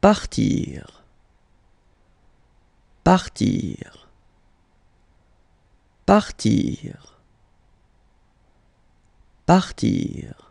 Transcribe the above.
partir, partir, partir, partir.